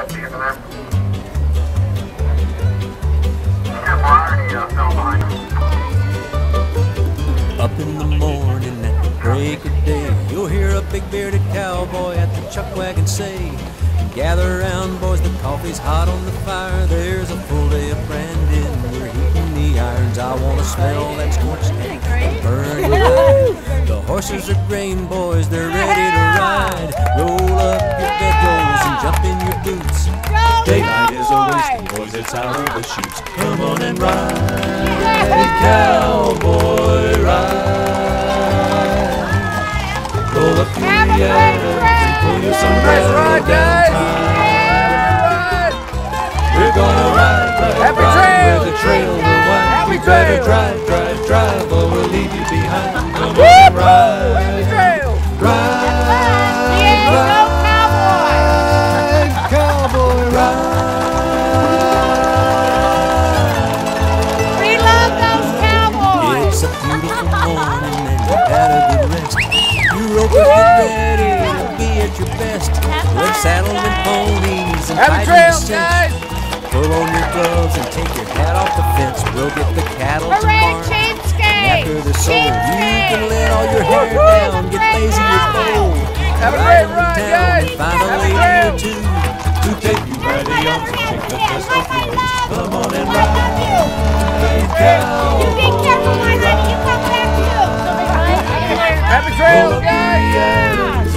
Up in the morning at the break of day, you'll hear a big bearded cowboy at the chuck wagon say, Gather round, boys, the coffee's hot on the fire. There's a full day of branding, we're heating the irons. I wanna smell that scorched and burn. The horses are grain, boys, they're ready to ride. Roll Daylight is a wasting, boys, it's out of the chutes. Come on and ride, cowboy, ride. Roll up air and pull your sombrero down tight. We're gonna ride, ride, Happy ride trail! where the trail will wind. Happy You better drive, drive, drive, or we'll leave you behind. Come on and ride, beautiful morning and you had a good rest. You ropers get ready to be at your best. With saddle and ponies and Happy fighting trails, guys. Pull on your gloves and take your hat off the fence. We'll get the cattle Hooray, tomorrow. Chinsky! After the solar, you can let all your hair down, get lazy or bold. Have a Ride great around ride, town guys. Find a lady or two to take you by the arm and take the best of yours. Come on and ride, You Happy trails, guys.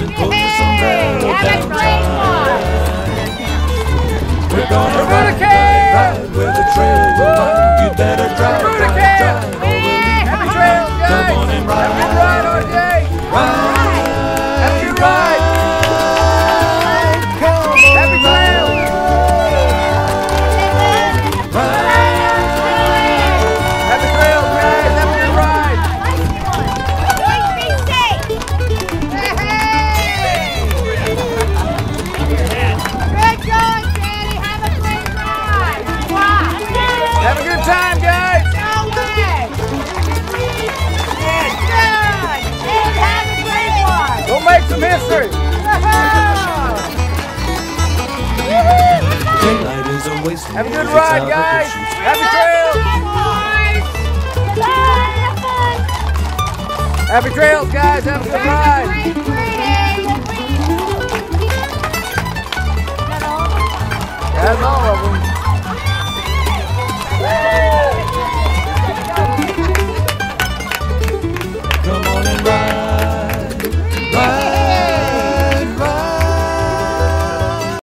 Waste. Have a good ride, guys. Happy trails. Happy trails, guys. Have a good ride.